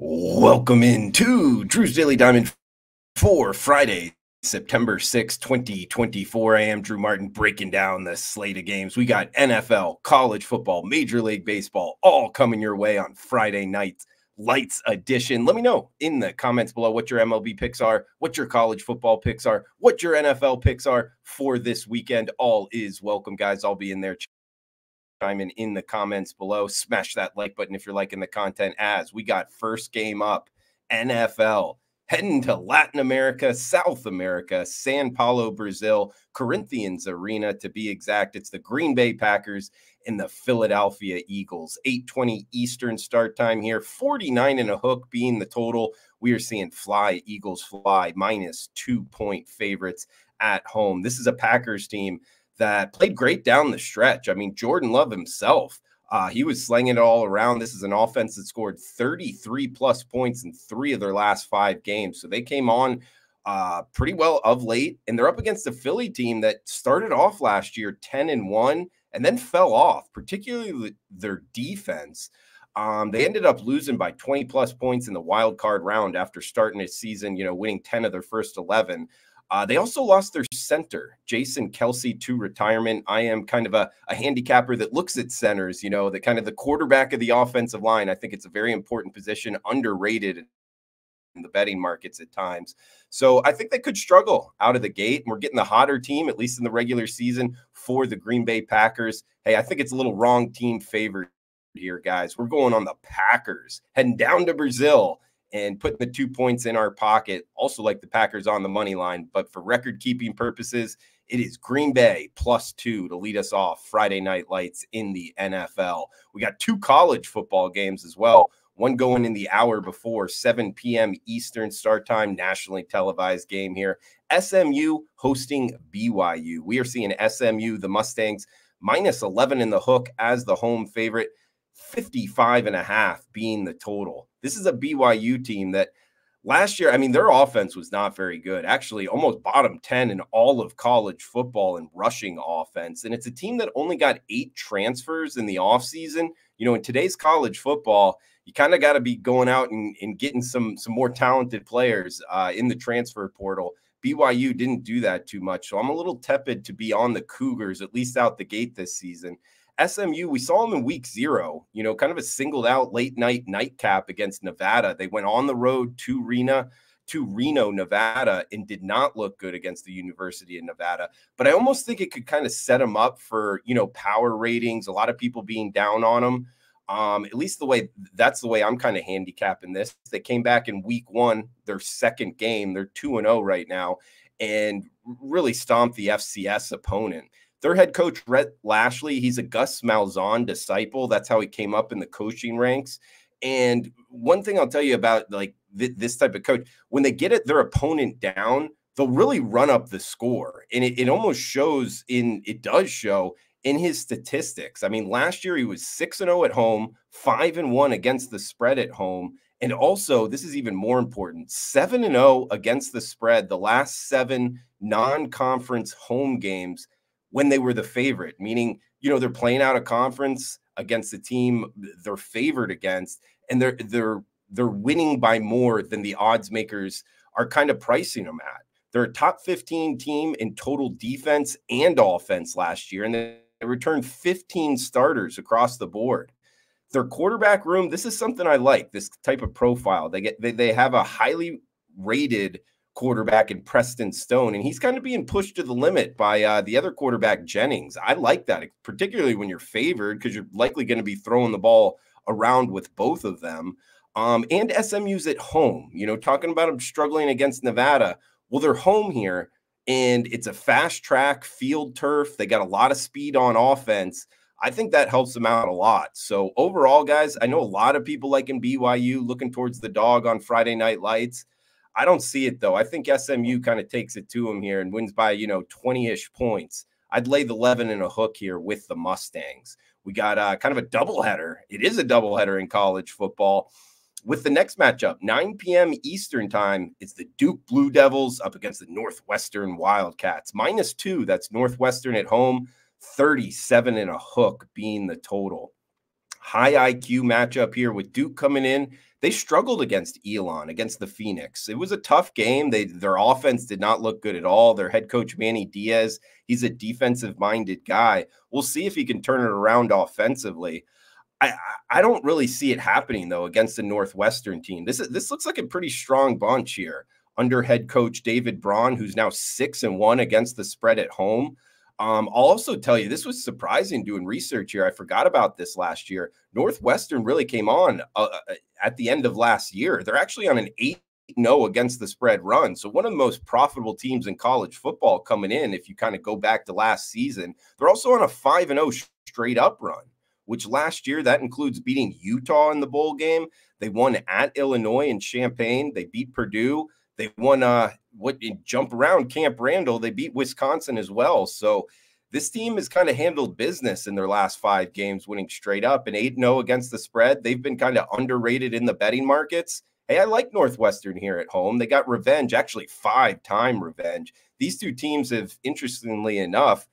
Welcome into Drew's Daily Diamond for Friday, September 6, 2024. I am Drew Martin breaking down the slate of games. We got NFL, college football, Major League Baseball all coming your way on Friday night. Lights edition. Let me know in the comments below what your MLB picks are, what your college football picks are, what your NFL picks are for this weekend. All is welcome, guys. I'll be in there chime in in the comments below. Smash that like button if you're liking the content. As we got first game up, NFL heading to Latin America, South America, San Paulo, Brazil, Corinthians Arena to be exact. It's the Green Bay Packers and the Philadelphia Eagles. 8:20 Eastern start time here. 49 and a hook being the total. We are seeing fly Eagles fly minus 2 point favorites at home. This is a Packers team that played great down the stretch. I mean, Jordan Love himself, uh, he was slinging it all around. This is an offense that scored 33 plus points in three of their last five games. So they came on uh, pretty well of late, and they're up against a Philly team that started off last year 10 and 1 and then fell off, particularly their defense. Um, they ended up losing by 20 plus points in the wild card round after starting a season, you know, winning 10 of their first 11. Uh, they also lost their center, Jason Kelce, to retirement. I am kind of a, a handicapper that looks at centers, you know, the kind of the quarterback of the offensive line. I think it's a very important position, underrated in the betting markets at times. So I think they could struggle out of the gate. And we're getting the hotter team, at least in the regular season, for the Green Bay Packers. Hey, I think it's a little wrong team favored here, guys. We're going on the Packers, heading down to Brazil and putting the two points in our pocket. Also, like the Packers on the money line, but for record keeping purposes, it is Green Bay plus two to lead us off Friday night lights in the NFL. We got two college football games as well. One going in the hour before 7 p.m. Eastern start time, nationally televised game here. SMU hosting BYU. We are seeing SMU, the Mustangs, minus 11 in the hook as the home favorite. 55 and a half being the total. This is a BYU team that last year, I mean, their offense was not very good. Actually, almost bottom 10 in all of college football and rushing offense. And it's a team that only got eight transfers in the offseason. You know, in today's college football, you kind of got to be going out and, and, getting some some more talented players uh, in the transfer portal. BYU didn't do that too much. So I'm a little tepid to be on the Cougars, at least out the gate this season. SMU, we saw them in week zero, you know, kind of a singled out late night nightcap against Nevada. They went on the road to Reno, to Reno, Nevada, and did not look good against the University of Nevada. But I almost think it could kind of set them up for, you know, power ratings, a lot of people being down on them. Um, at least the way that's the way I'm kind of handicapping this. They came back in week one, their second game. They're 2 and 0 right now, and really stomped the FCS opponent. Their head coach, Rhett Lashlee, he's a Gus Malzahn disciple. That's how he came up in the coaching ranks. And one thing I'll tell you about like th- this type of coach, when they get it their opponent down, they'll really run up the score. And it, it almost shows in it does show in his statistics. I mean, last year he was 6 and 0 at home, 5 and 1 against the spread at home. And also, this is even more important 7 and 0 against the spread, the last seven non conference home games when they were the favorite, meaning, you know, they're playing out a conference against the team they're favored against, and they're they're they're winning by more than the odds makers are kind of pricing them at. They're a top 15 team in total defense and offense last year, and they returned 15 starters across the board. Their quarterback room, this is something I like, this type of profile. They get they, they have a highly rated quarterback in Preston Stone, and he's kind of being pushed to the limit by uh, the other quarterback, Jennings. I like that, particularly when you're favored because you're likely going to be throwing the ball around with both of them. Um, and SMU's at home. You know, talking about them struggling against Nevada. Well, they're home here, and it's a fast track field turf. They got a lot of speed on offense. I think that helps them out a lot. So overall, guys, I know a lot of people like in BYU looking towards the dog on Friday night lights. I don't see it though. I think SMU kind of takes it to him here and wins by, you know, 20-ish points. I'd lay the 11 in a hook here with the Mustangs. We got uh, kind of a doubleheader. It is a doubleheader in college football. With the next matchup, 9 p.m. Eastern time, it's the Duke Blue Devils up against the Northwestern Wildcats. Minus two, that's Northwestern at home, 37 and a hook being the total. high IQ matchup here with Duke coming in. They struggled against Elon, against the Phoenix. It was a tough game. They their offense did not look good at all. Their head coach Manny Diaz, he's a defensive minded guy. We'll see if he can turn it around offensively. I, I don't really see it happening though against the Northwestern team. This is this looks like a pretty strong bunch here under head coach David Braun, who's now six and one against the spread at home. Um, I'll also tell you this was surprising doing research here. I forgot about this last year. Northwestern really came on uh, uh at the end of last year. They're actually on an 8 0 against the spread run. So, one of the most profitable teams in college football coming in, if you kind of go back to last season. They're also on a 5 0 straight up run, which last year that includes beating Utah in the bowl game. They won at Illinois in Champaign. They beat Purdue. They won uh what eh, jump around Camp Randall. They beat Wisconsin as well. So this team has kind of handled business in their last five games, winning straight up and 8 0 against the spread. They've been kind of underrated in the betting markets. Hey, I like Northwestern here at home. They got revenge, actually, five time revenge. These two teams have, interestingly enough,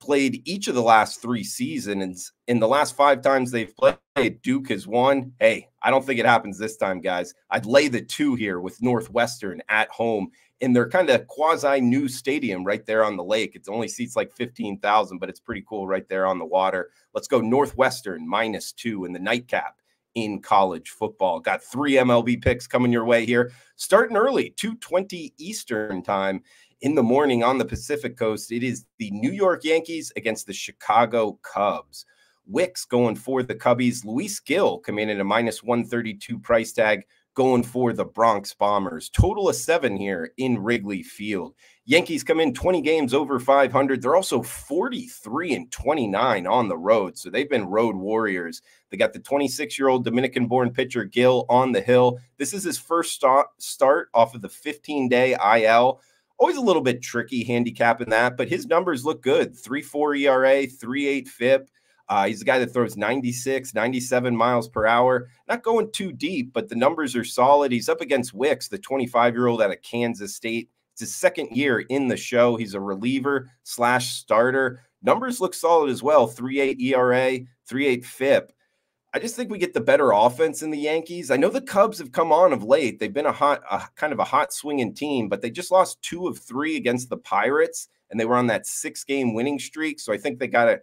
played each of the last three seasons. In the last five times they've played, Duke has won. Hey, I don't think it happens this time, guys. I'd lay the two here with Northwestern at home in their kind of quasi new stadium right there on the lake. It only seats like 15,000, but it's pretty cool right there on the water. Let's go Northwestern minus two in the nightcap in college football. Got three MLB picks coming your way here. Starting early, 220 Eastern time in the morning on the Pacific Coast. It is the New York Yankees against the Chicago Cubs. Wicks going for the Cubbies. Luis Gil coming in at a minus 132 price tag going for the Bronx Bombers. Total of seven here in Wrigley Field. Yankees come in 20 games over 500. They're also 43 and 29 on the road. So they've been road warriors. They got the 26 year old Dominican born pitcher Gil on the hill. This is his first start, off of the 15 day IL. Always a little bit tricky handicapping that, but his numbers look good 3 4 ERA, 3 8 FIP. Uh, he's a guy that throws 96, 97 miles per hour. Not going too deep, but the numbers are solid. He's up against Wicks, the 25 year old out of Kansas State. It's his second year in the show. He's a reliever slash starter. Numbers look solid as well 3.8 ERA, 3.8 FIP. I just think we get the better offense in the Yankees. I know the Cubs have come on of late. They've been a hot, a, kind of a hot swinging team, but they just lost two of three against the Pirates, and they were on that six game winning streak. So I think they got a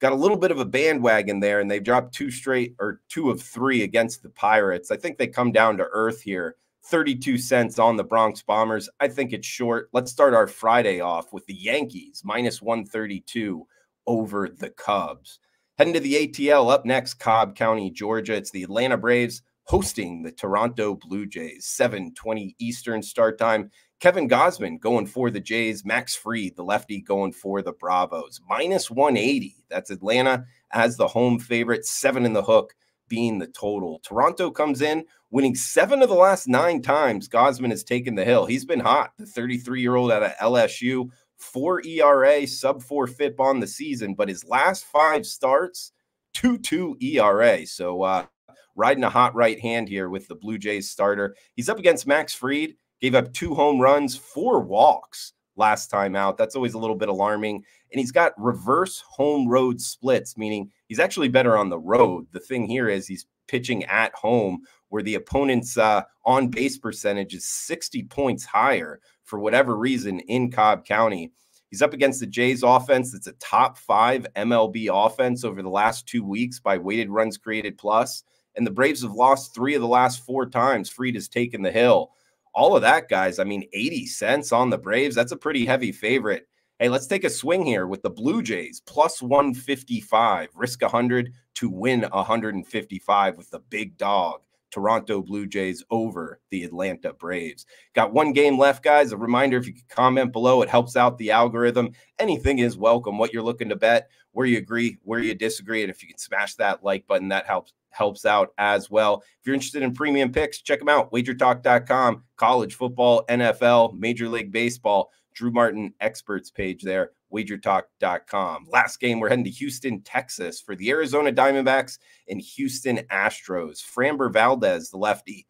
got a little bit of a bandwagon there, and they've dropped two straight or two of three against the Pirates. I think they come down to earth here. 32 cents on the Bronx Bombers. I think it's short. Let's start our Friday off with the Yankees minus 132 over the Cubs. Heading to the ATL up next, Cobb County, Georgia. It's the Atlanta Braves hosting the Toronto Blue Jays. 7:20 Eastern start time. Kevin Gausman going for the Jays. Max Fried, the lefty, going for the Bravos. Minus 180. That's Atlanta as the home favorite. Seven in the hook being the total. Toronto comes in winning seven of the last nine times. Gosman has taken the hill. He's been hot. The 33 year old out of LSU four ERA, sub four FIP on the season, but his last five starts, 2 2 ERA. So, uh, riding a hot right hand here with the Blue Jays starter. He's up against Max Fried, gave up two home runs, four walks last time out. That's always a little bit alarming. And he's got reverse home road splits, meaning he's actually better on the road. The thing here is he's pitching at home where the opponent's uh, on base percentage is 60 points higher for whatever reason in Cobb County. He's up against the Jays offense. It's a top five MLB offense over the last two weeks by weighted runs created plus. And the Braves have lost three of the last four times. Fried has taken the hill. All of that, guys. I mean, 80 cents on the Braves. That's a pretty heavy favorite. Hey, let's take a swing here with the Blue Jays plus 155. Risk 100 to win 155 with the big dog. Toronto Blue Jays over the Atlanta Braves. Got one game left, guys. A reminder if you could comment below, it helps out the algorithm. Anything is welcome. What you're looking to bet, where you agree, where you disagree. And if you can smash that like button, that helps helps out as well. If you're interested in premium picks, check them out. Wagertalk.com, college football, NFL, Major League Baseball. Drew Martin experts page there, wagertalk.com. Last game, we're heading to Houston, Texas for the Arizona Diamondbacks and Houston Astros. Framber Valdez, the lefty,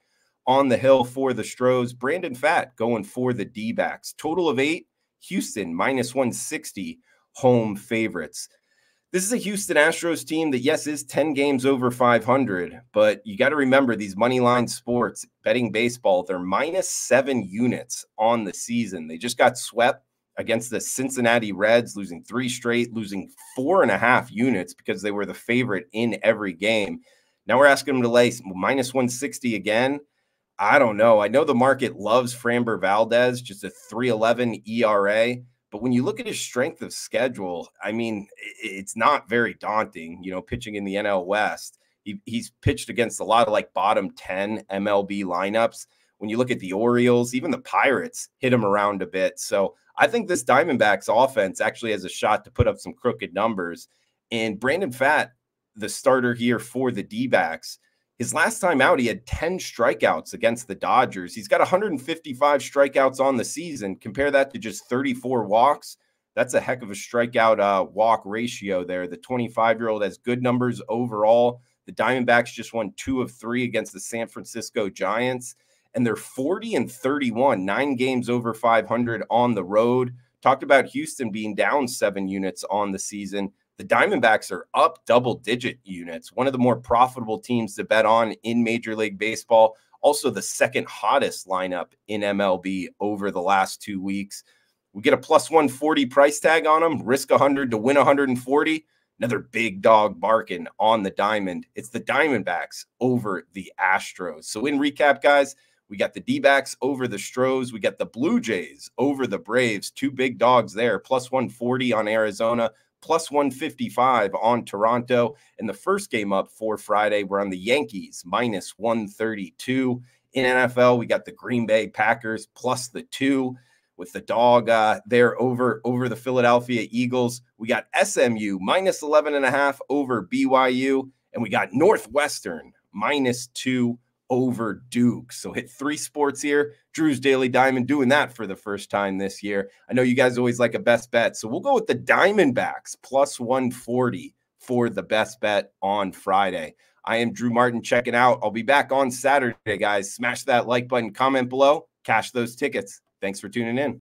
on the hill for the Stros. Brandon Pfaadt going for the D backs. Total of eight. Houston minus 160 home favorites. This is a Houston Astros team that, yes, is 10 games over 500, but you got to remember these money line sports, betting baseball, they're minus seven units on the season. They just got swept against the Cincinnati Reds, losing three straight, losing four and a half units because they were the favorite in every game. Now we're asking them to lay minus 160 again. I don't know. I know the market loves Framber Valdez, just a 311 ERA. But when you look at his strength of schedule, I mean, it's not very daunting, you know, pitching in the NL West. He, he's pitched against a lot of like bottom 10 MLB lineups. When you look at the Orioles, even the Pirates hit him around a bit. So I think this Diamondbacks offense actually has a shot to put up some crooked numbers. And Brandon Pfaadt, the starter here for the D backs, his last time out, he had 10 strikeouts against the Dodgers. He's got 155 strikeouts on the season. Compare that to just 34 walks. That's a heck of a strikeout uh, walk ratio there. The 25 year old has good numbers overall. The Diamondbacks just won two of three against the San Francisco Giants, and they're 40 and 31, nine games over 500 on the road. Talked about Houston being down seven units on the season. The Diamondbacks are up double digit units, one of the more profitable teams to bet on in Major League Baseball. Also, the second hottest lineup in MLB over the last two weeks. We get a plus 140 price tag on them, risk 100 to win 140. Another big dog barking on the diamond. It's the Diamondbacks over the Astros. So, in recap, guys, we got the D backs over the Stros. We got the Blue Jays over the Braves. Two big dogs there, plus 140 on Arizona, plus 155 on Toronto. And the first game up for Friday, we're on the Yankees minus 132. In NFL, we got the Green Bay Packers plus the two with the dog uh, there over over the Philadelphia Eagles. We got SMU minus 11 and a half over BYU. And we got Northwestern minus two over Duke. So hit three sports here. Drew's Daily Diamond doing that for the first time this year. I know you guys always like a best bet. So we'll go with the Diamondbacks plus 140 for the best bet on Friday. I am Drew Martin checking out. I'll be back on Saturday, guys. Smash that like button, comment below, cash those tickets. Thanks for tuning in.